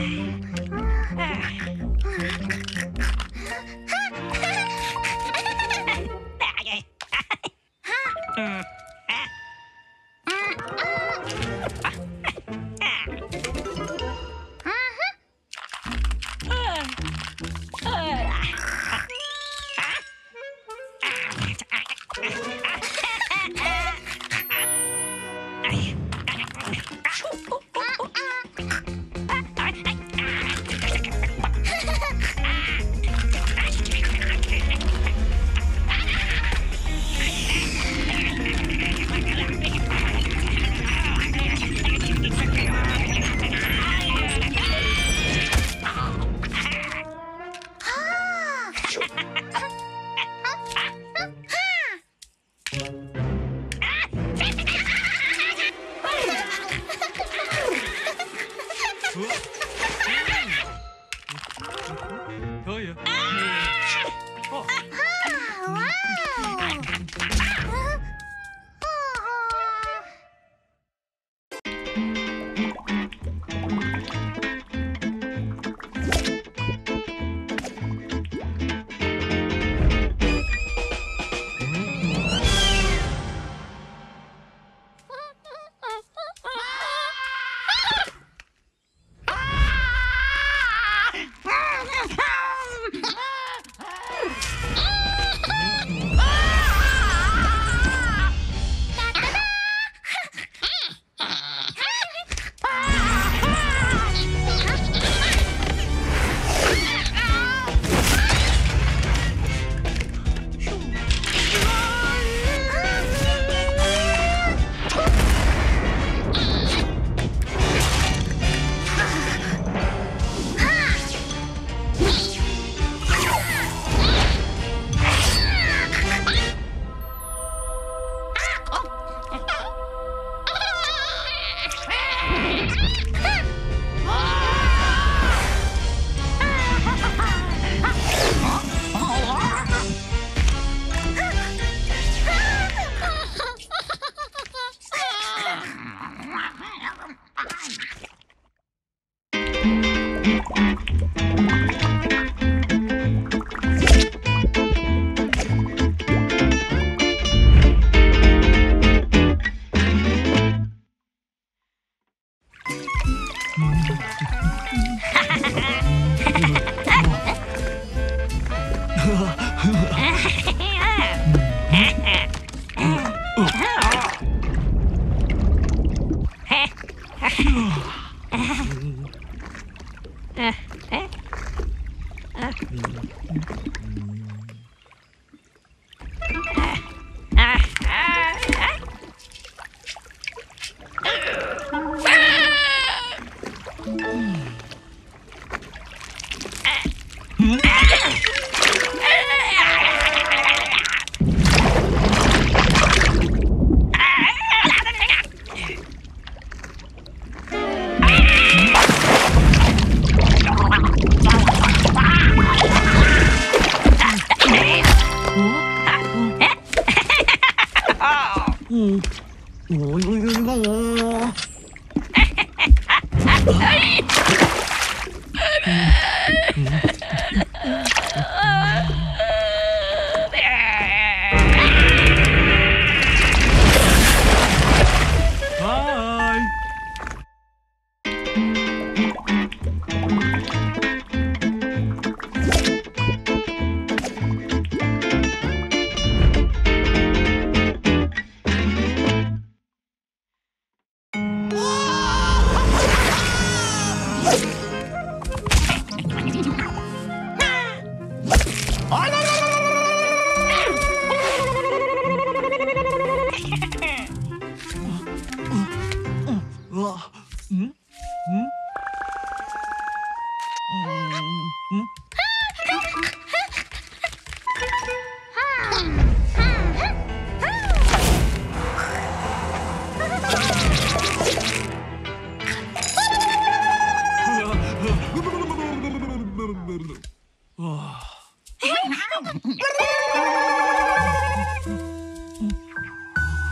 Ah.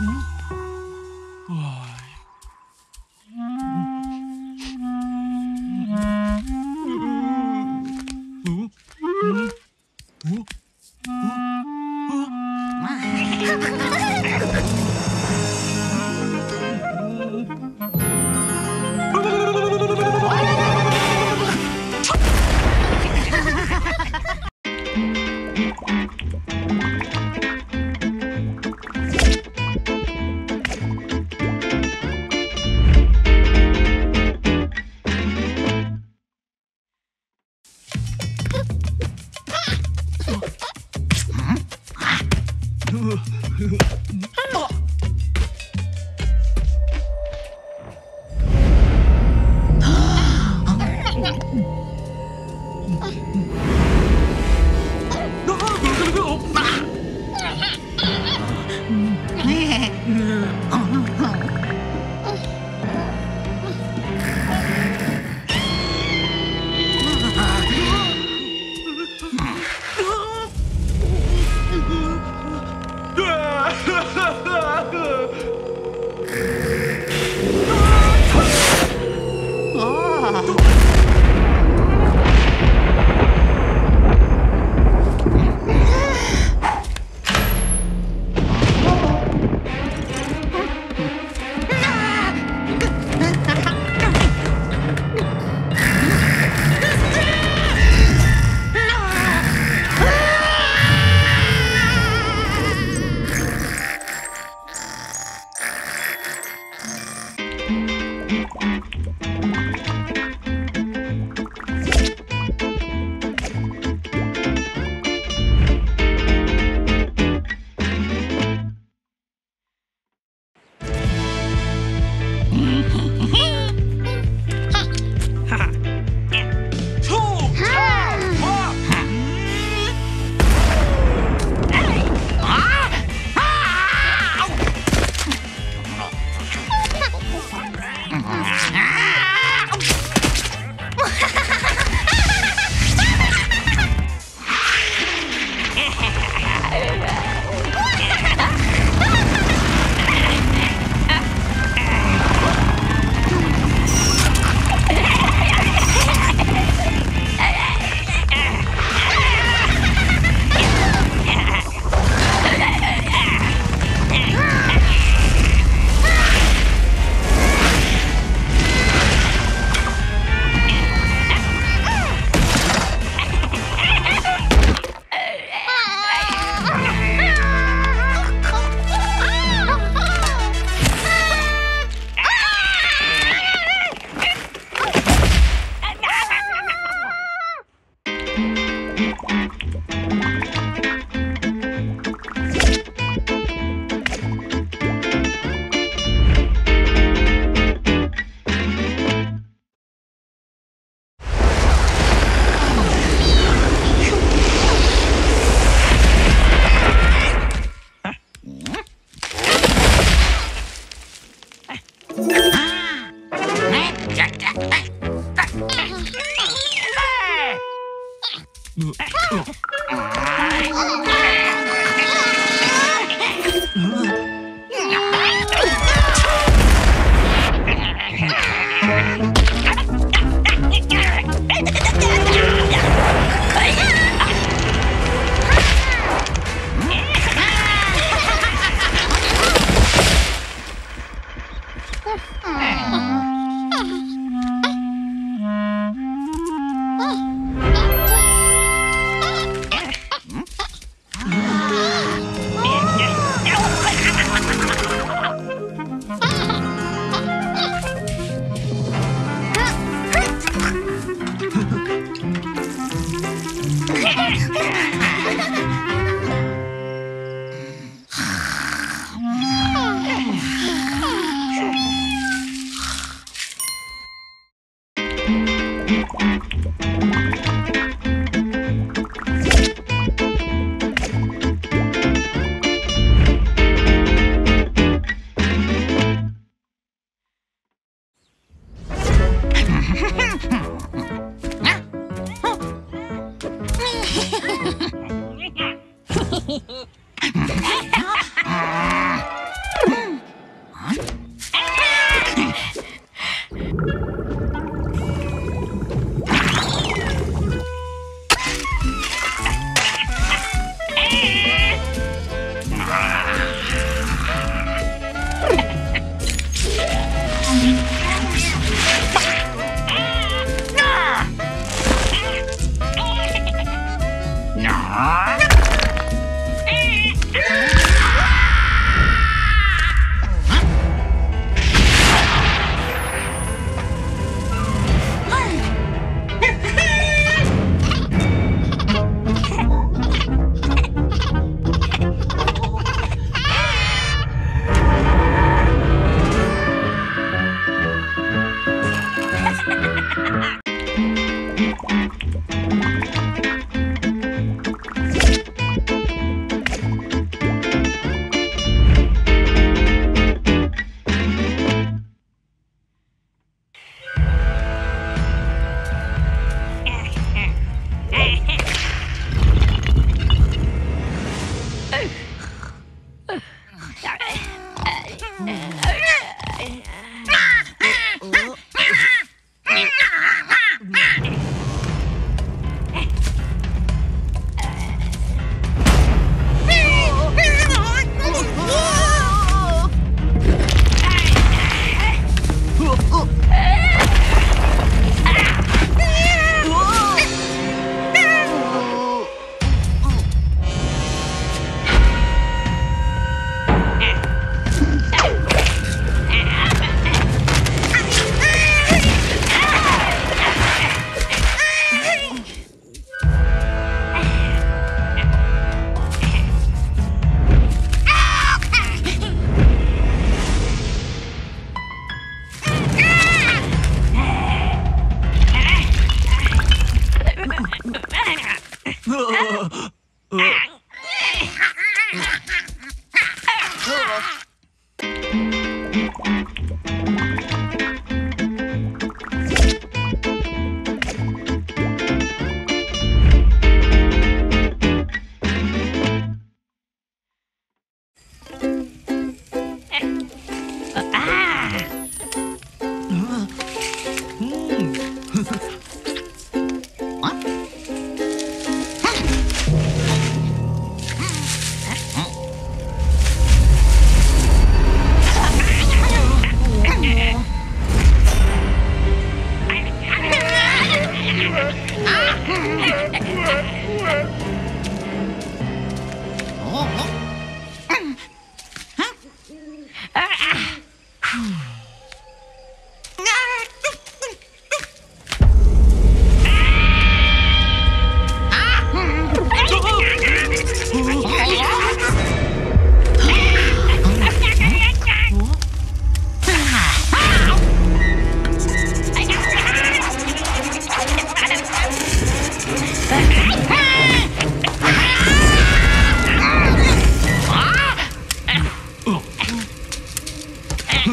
嗯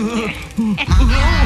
Ha ha ha!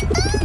Ah!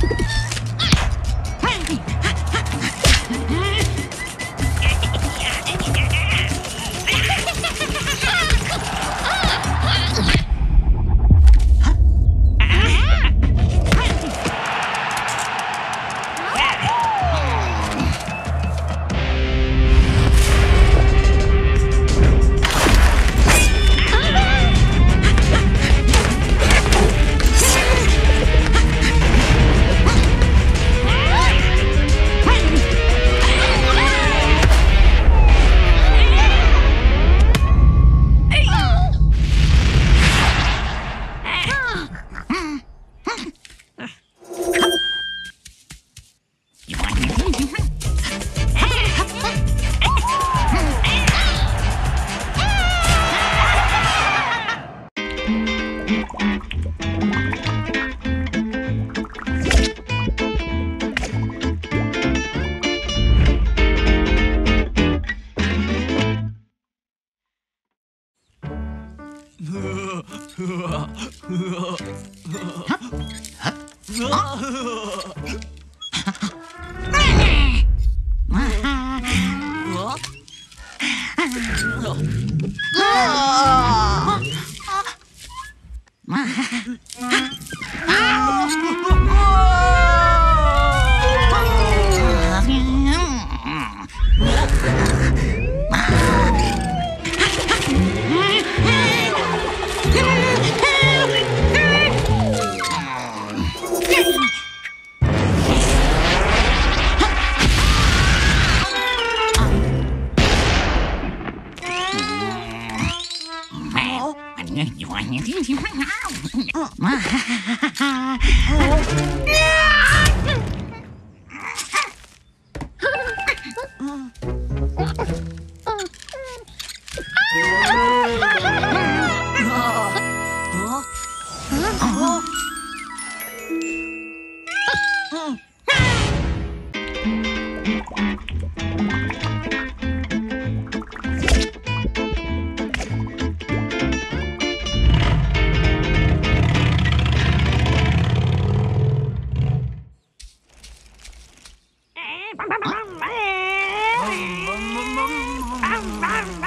Mamma mia!